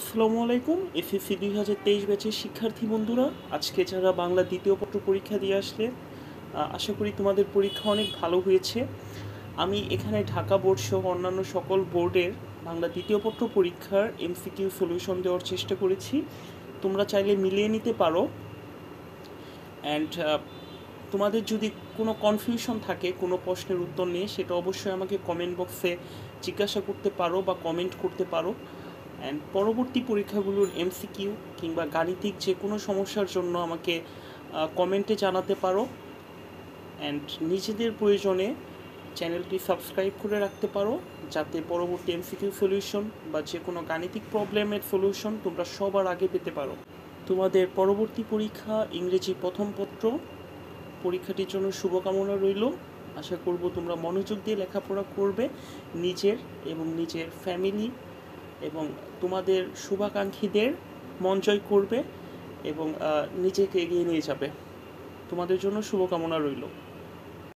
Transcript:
আসসালামু আলাইকুম, এসএসসি দুই হাজার তেইশ ব্যাচের শিক্ষার্থী বন্ধুরা। আজকে যারা বাংলা দ্বিতীয় পত্র পরীক্ষা দিয়ে আসলে আশা করি তোমাদের পরীক্ষা অনেক ভালো হয়েছে। আমি এখানে ঢাকা বোর্ড সহ অন্যান্য সকল বোর্ডের বাংলা দ্বিতীয় পত্র পরীক্ষার এমসিকিউ সলিউশন দেওয়ার চেষ্টা করেছি। তোমরা চাইলে মিলিয়ে নিতে পারো। অ্যান্ড তোমাদের যদি কোনো কনফিউশন থাকে, কোনো প্রশ্নের উত্তর নিয়ে, সেটা অবশ্যই আমাকে কমেন্ট বক্সে জিজ্ঞাসা করতে পারো বা কমেন্ট করতে পারো। অ্যান্ড পরবর্তী পরীক্ষাগুলোর এমসিকিউ কিংবা গাণিতিক যে কোনো সমস্যার জন্য আমাকে কমেন্টে জানাতে পারো। অ্যান্ড নিজেদের প্রয়োজনে চ্যানেলটি সাবস্ক্রাইব করে রাখতে পারো, যাতে পরবর্তী এমসিকিউ সলিউশন বা যে কোনো গাণিতিক প্রবলেমের সলিউশন তোমরা সবার আগে পেতে পারো। তোমাদের পরবর্তী পরীক্ষা ইংরেজি প্রথম পত্র। পরীক্ষাটির জন্য শুভকামনা রইল। আশা করব তোমরা মনোযোগ দিয়ে লেখাপড়া করবে, নিজের এবং নিজের ফ্যামিলি এবং তোমাদের শুভাকাঙ্ক্ষীদের মন জয় করবে এবং নিজেকে এগিয়ে নিয়ে যাবে। তোমাদের জন্য শুভকামনা রইল।